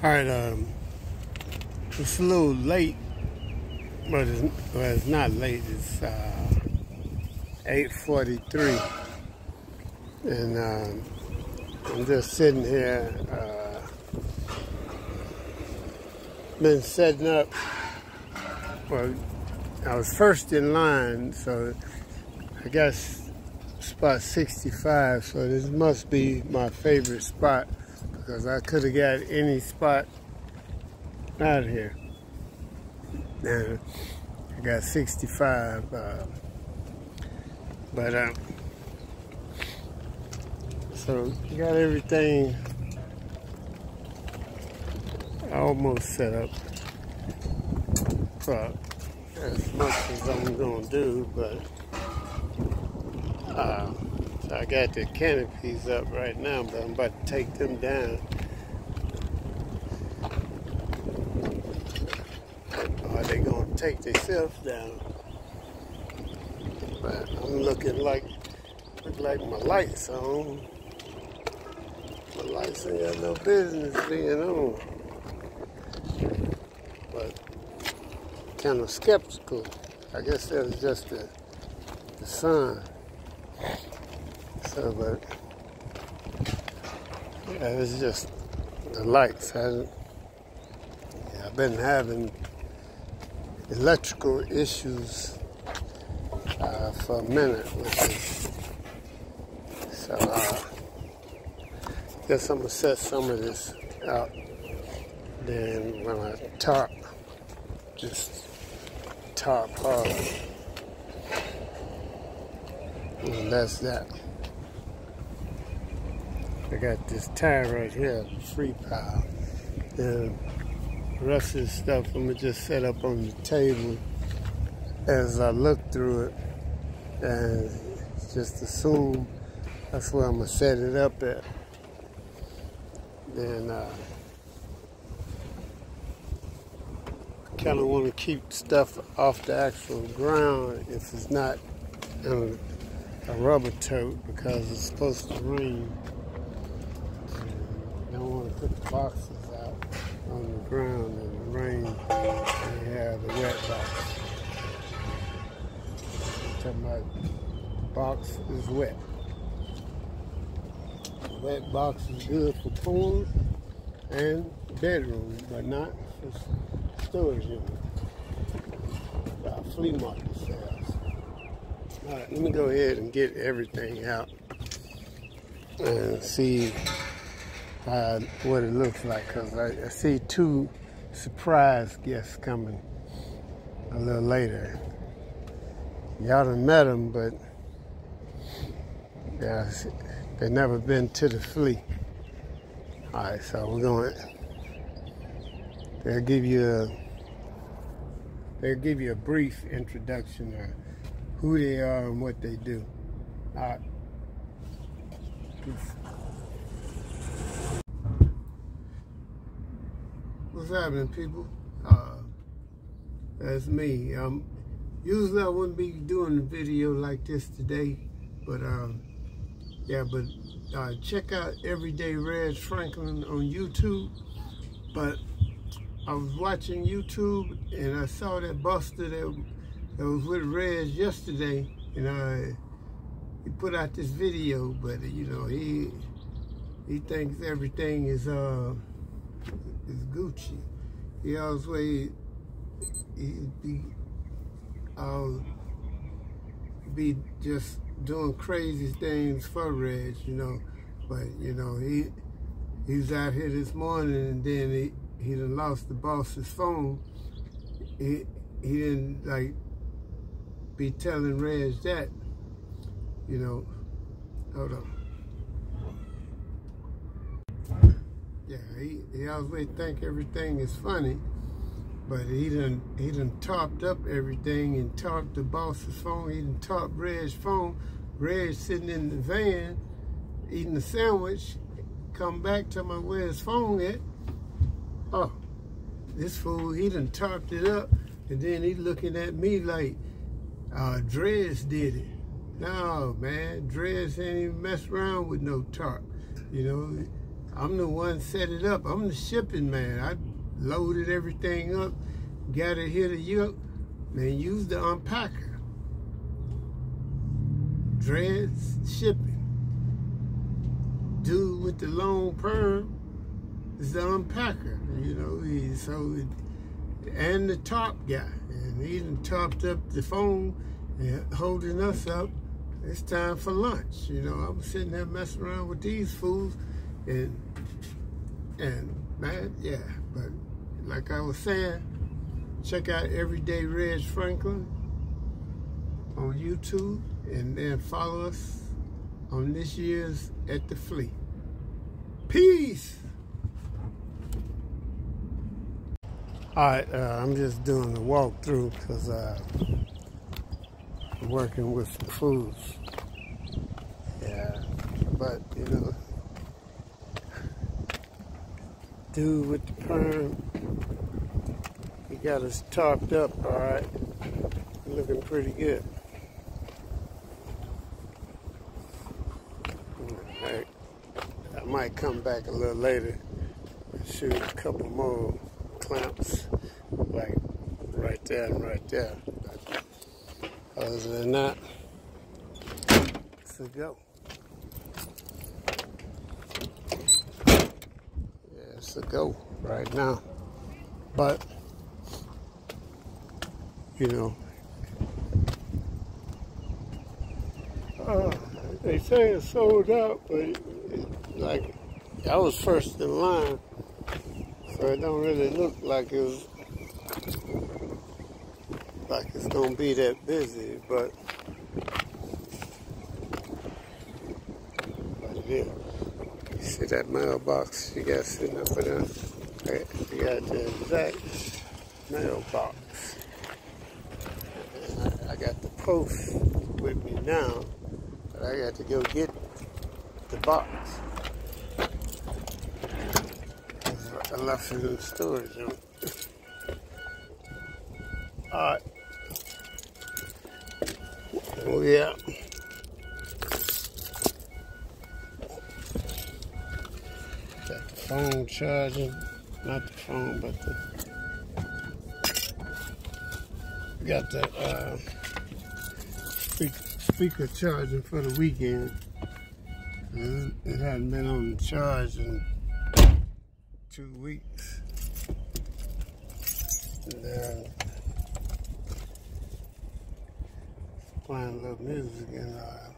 All right, um, it's a little late, but it's, well, it's not late. It's uh, 8:43, and um, I'm just sitting here. Uh, been setting up. Well, I was first in line, so I guess spot 65. So this must be my favorite spot because I could have got any spot out of here. Now, I got 65, uh, but uh, so got everything almost set up for as much as I'm gonna do, but uh, so I got the canopies up right now, but I'm about to take them down. Are they gonna take themselves down? But I'm looking like look like my lights on. My lights ain't got no business being on. But kind of skeptical. I guess that was just the, the sun. So, but yeah, it's just the lights. I, yeah, I've been having electrical issues uh, for a minute with this. So, uh, guess I'm gonna set some of this out. Then when I top, just top hard. And that's that. I got this tire right here, free pile. The rest of the stuff I'm gonna just set up on the table as I look through it and just assume that's where I'm gonna set it up at. Then uh, kind of want to keep stuff off the actual ground if it's not in a rubber tote because it's supposed to rain to put the boxes out on the ground in the rain and you have the wet box. About the box is wet. The wet box is good for pools and bedroom, but not for storage unit. Uh, flea market sales. All right, let me go ahead and get everything out and see uh, what it looks like because I, I, see two surprise guests coming a little later. Y'all done met them, but yeah, they never been to the flea. All right, so we're going. They'll give you a. They'll give you a brief introduction of who they are and what they do. All right. Peace. What's happening, people? Uh, that's me. Um, usually I wouldn't be doing a video like this today, but um, yeah, but uh, check out Everyday Reg Franklin on YouTube. But I was watching YouTube and I saw that Buster that, that was with Reg yesterday, and I he put out this video, but you know he he thinks everything is uh is Gucci. He always way he be be just doing crazy things for Reg, you know. But you know he he was out here this morning and then he he done lost the boss's phone. He he didn't like be telling Reg that, you know. Hold on. Yeah, he, he always think everything is funny, but he done he done topped up everything and topped the boss's phone. He done topped Reg's phone. Reg sitting in the van eating a sandwich. Come back to my where his phone at. Oh, this fool he done topped it up, and then he looking at me like uh, Drez did it. No, man, Drez ain't even mess around with no tarp. You know, I'm the one set it up. I'm the shipping man. I loaded everything up, got it here to you, and used the unpacker. Dreads shipping. Dude with the long perm is the unpacker. You know, he, so it, and the top guy, and he even topped up the phone and holding us up. It's time for lunch. You know, I'm sitting there messing around with these fools, and and man, yeah. But like I was saying, check out Everyday Reg Franklin on YouTube, and then follow us on this year's At the Fleet. Peace. All right, uh, I'm just doing a walkthrough because uh, I'm working with some foods. Yeah, but you know, dude with the perm, he got us topped up. All right, looking pretty good. I, I might come back a little later and shoot a couple more clamps, like right there and right there. Other than that, it's a go. A go right now. But, you know, uh, they say it's sold out, but it, like I was first in line so it don't really look like it's like it's gonna be that busy, but it is. See that mailbox you got sitting up there? You got the exact mailbox. I, I got the post with me now, but I got to go get the box. I left it in storage. Alright. Oh yeah. Phone charging. Not the phone, but the got the uh, speaker, charging for the weekend. It, hadn't been on charge in two weeks. And then playing a little music and uh,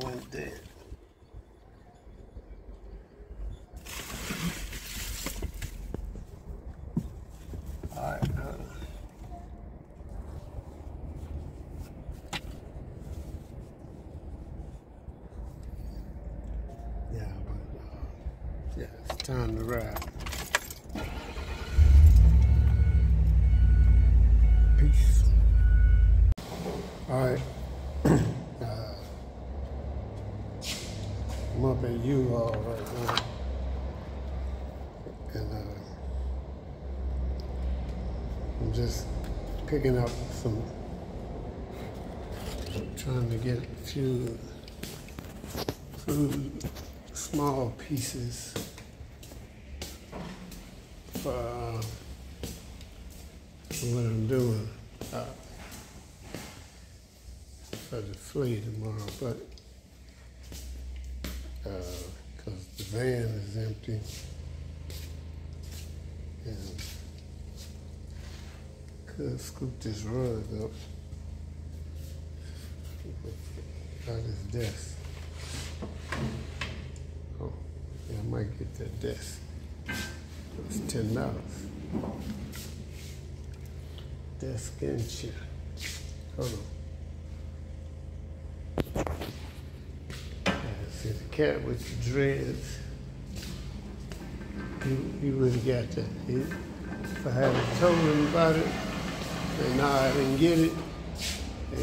went dead. Yeah, it's time to ride. Peace. All right. uh, I'm up at U-Haul right now. And uh, I'm just picking up some, trying to get a few food small pieces for, uh, what I'm doing uh, for the flea tomorrow, but because uh, the van is empty. And could scoop this rug up by his desk. Oh, I might get that desk. It's ten dollars. Desk and chair. Hold on. see the cat with the dreads. He, he would have got that. He, if I hadn't told him about it, and now I didn't get it, and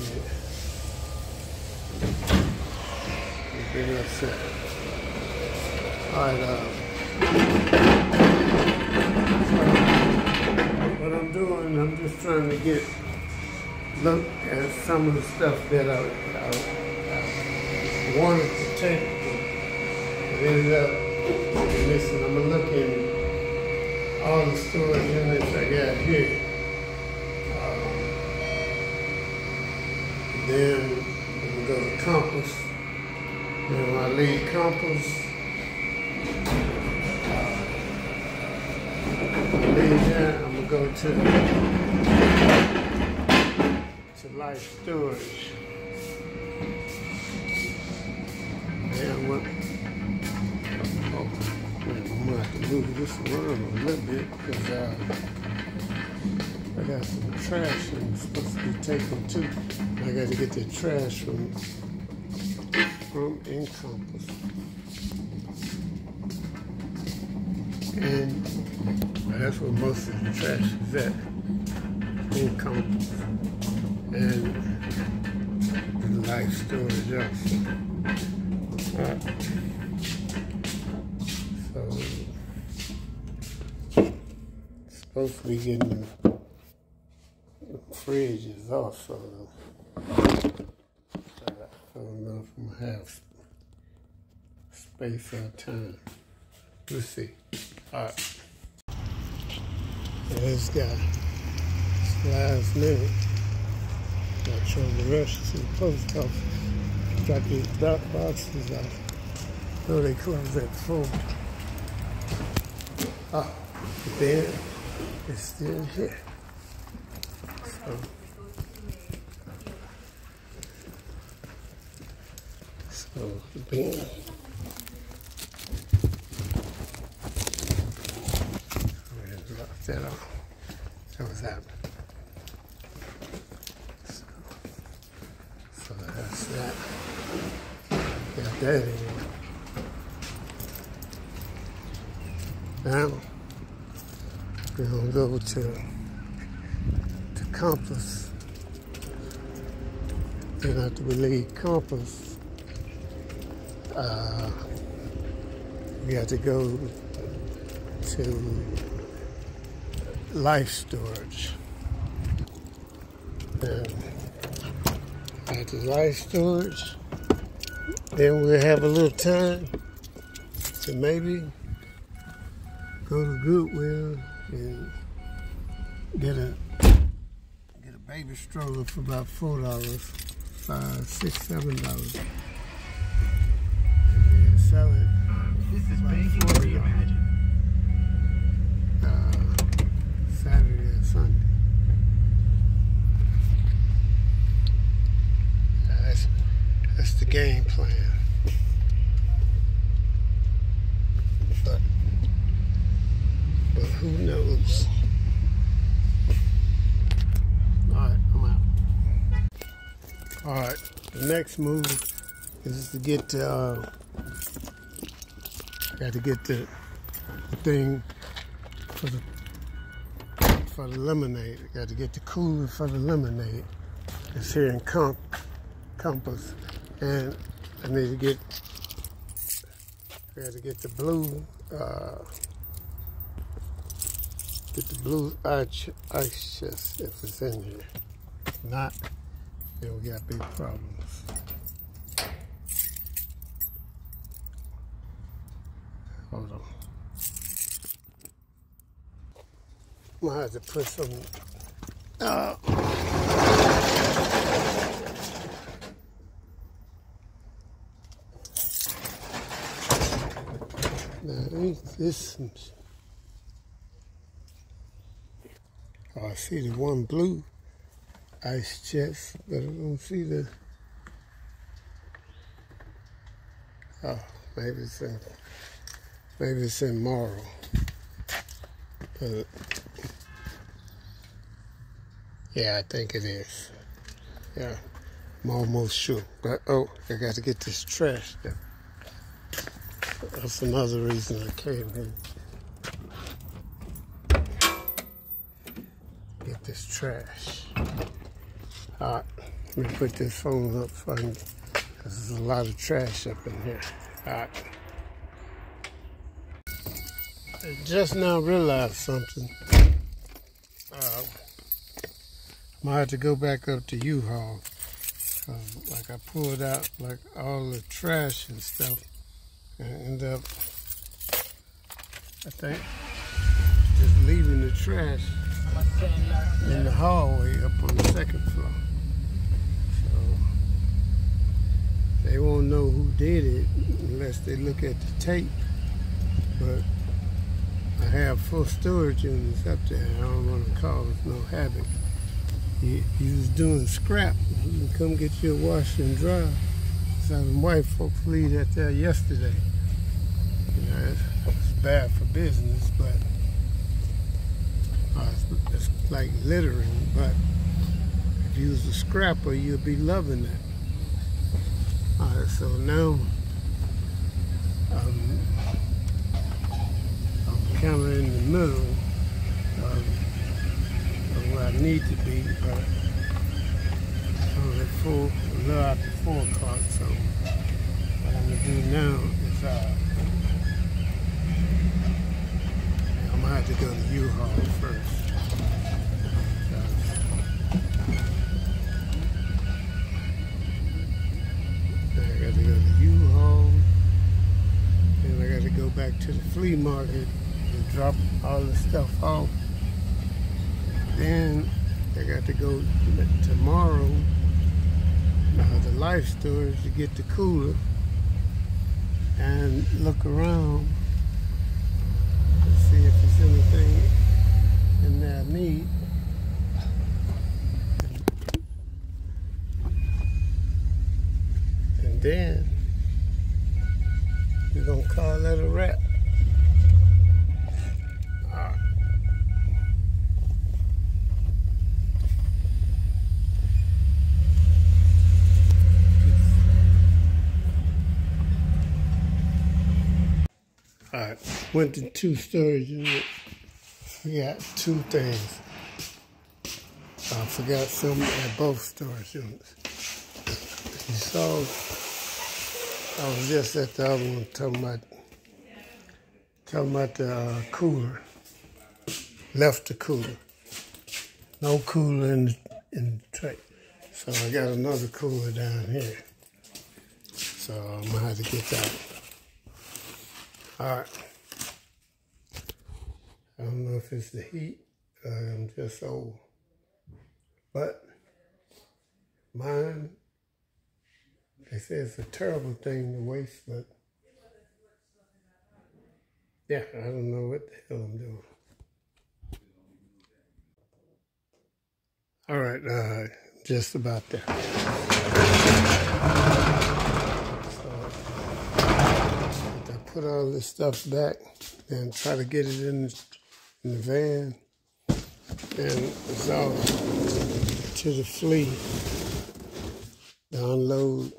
he'd been upset. All right. Uh, what I'm doing, I'm just trying to get look at some of the stuff that I, I, I wanted to take. It ended up missing. I'm gonna look in all the storage units I got here. Then gonna go to compass. Then I leave compass, I leave there, I'm gonna go to to life storage. And what? Oh, I'm gonna have to move this around a little bit because uh, I got some trash I'm supposed to be taking too. I got to get the trash from from Encompass. And that's where most of the trash is at. Encompass. And the life storage also. Alright. So supposed to be getting fridges also. I don't know if I'm gonna have space or time. Let's see. All right. This guy, it's last minute. Got trying to rush to the post office. Got these drop boxes off. No, they close at four. Ah, but then it's still here. So. So, Ben. that off. That was that. So, so that's that. Got that in. Now we're gonna go to to compass. After we leave compass, uh, we got to go to life storage. And at the life storage, then we'll have a little time to maybe go to Goodwill and get a baby stroller for about four dollars, five, six, seven dollars. Sell it. This is banking reimagined. Uh, Saturday and Sunday. That's, that's the game plan. Next move is to get, uh, got to get the thing for the for the lemonade. Got to get the cooler for the lemonade. It's here in Comp Compass. And I need to get I got to get the blue uh, get the blue ice, ice chest if it's in here. Not, then we got big problems. Hold on. I'm have to put some. Uh, now, ain't this? Oh, I see the one blue ice chest, but I don't see the. Oh, maybe it's in. Maybe it's in Morrow. But yeah, I think it is. Yeah, I'm almost sure. But oh, I got to get this trash. That's another reason I came here. Get this trash. All right, let me put this phone up for because there's a lot of trash up in here. All right. I just now realized something. Uh, I might have to go back up to U-Haul. Um, like I pulled out like all the trash and stuff and end up, I think, just leaving the trash in the hallway up on the second floor. So they won't know who did it unless they look at the tape. But I have full storage units up there. I don't want to cause no havoc. He was doing scrap. He can come get your a washer and dry. So the white folks leave that there yesterday. You know, it's, it's bad for business, but uh, it's, it's like littering. But if you was a scrapper, you'd be loving that. All right, so now um, kind of in the middle of, of where I need to be, but it's only four, a little after four o'clock, so what I'm gonna do now is uh, I'm gonna have to go to U-Haul first. I got to go to U-Haul. Then I got to go back to the flea market and drop all the stuff off. Then I got to go tomorrow uh, the life storage to get the cooler and look around went to two storage units. Forgot two things. I forgot some at both storage units. Saw I was just at the other one talking about talking about the uh, cooler. Left the cooler. No cooler in the, in the tray. So I got another cooler down here. So I'm gonna have to get that. All right. I don't know if it's the heat I'm just old. But mine they say it's a terrible thing to waste, but yeah, I don't know what the hell I'm doing. All right, uh, just about there. So I put all this stuff back and try to get it in, in the van and it's off to the fleet to unload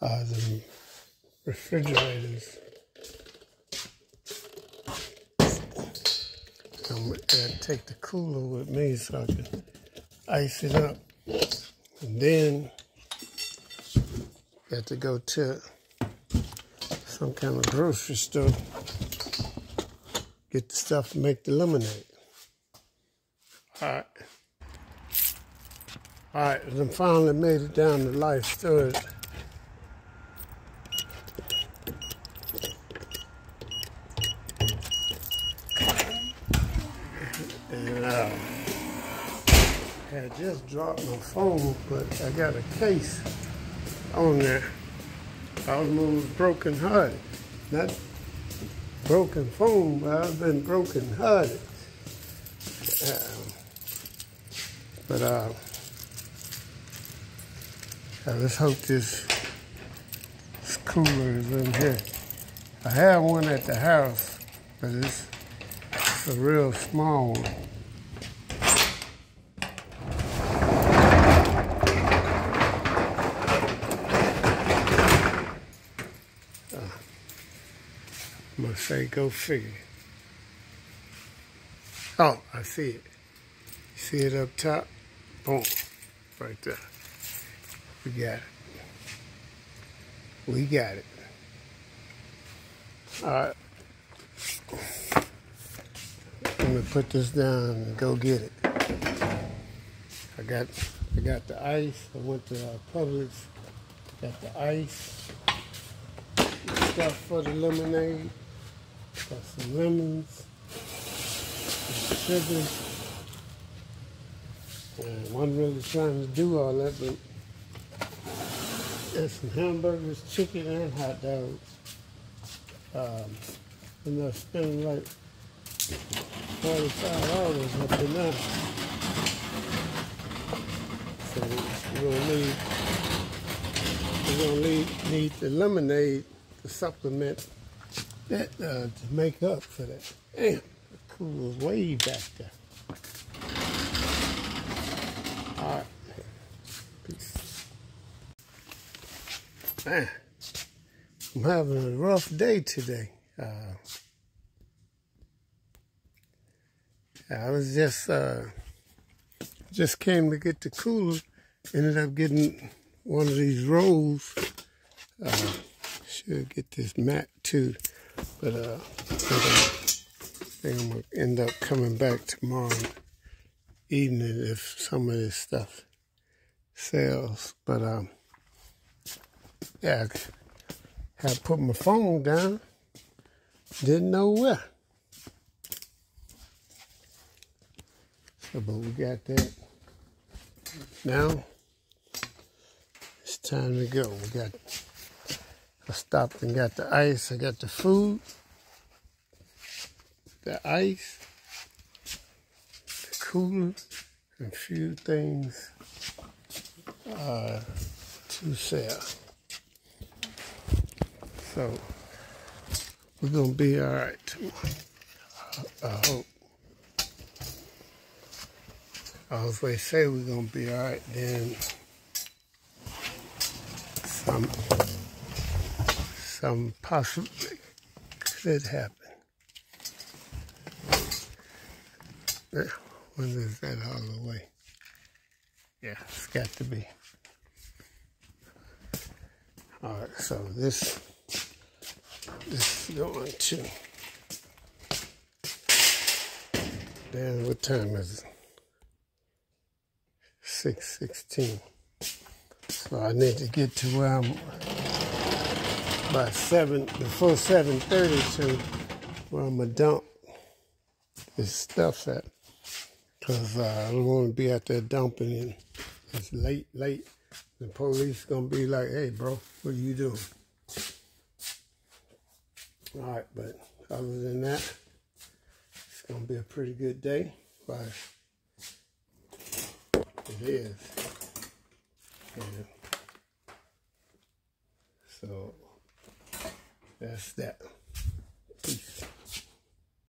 uh, the refrigerators. I'm gonna take the cooler with me so I can ice it up. And then got to go to some kind of grocery store, get the stuff to make the lemonade. All right. All right, and finally made it down to life storage. And uh, I just dropped my phone, but I got a case on there. I almost broken hearted. Not broken phone, I've been broken hearted. But uh, let's hope this, this cooler is in here. I have one at the house, but it's, it's a real small one. Say go figure. Oh, I see it. You see it up top? Boom. Right there. We got it. We got it. All right. I'm gonna put this down and go get it. I got I got the ice. I went to uh, Publix. Got the ice. Stuff for the lemonade. Got some lemons. Some sugar. And wasn't really trying to do all that, but there's some hamburgers, chicken, and hot dogs. Um, and I spent like forty-five dollars up in there. So we're gonna need we're gonna need, need the lemonade to supplement that uh, to make up for that. Damn, the cooler's way back there. All right, peace. Man, I'm having a rough day today. Uh, I was just uh, just came to get the cooler. Ended up getting one of these rolls. Uh, should get this mat too, but uh, I think I'm gonna end up coming back tomorrow evening if some of this stuff sells. But um, yeah, I put my phone down. Didn't know where. So, but we got that. Now it's time to go. We got. I stopped and got the ice. I got the food, the ice, the cooler, and a few things uh, to sell. So we're gonna be all right. I, hope. I always say we're gonna be all right, then some some possibly could happen. When is that all the way? Yeah, it's got to be. All right, so this this is going to. Then what time is it? Six sixteen. So I need to get to where I'm by seven before seven thirty to where I'm gonna dump this stuff at. Cause uh, I don't want to be out there dumping and it's late, late. The police gonna be like, "Hey, bro, what are you doing?" All right, but other than that, it's gonna be a pretty good day. But it is. So that's that. Peace.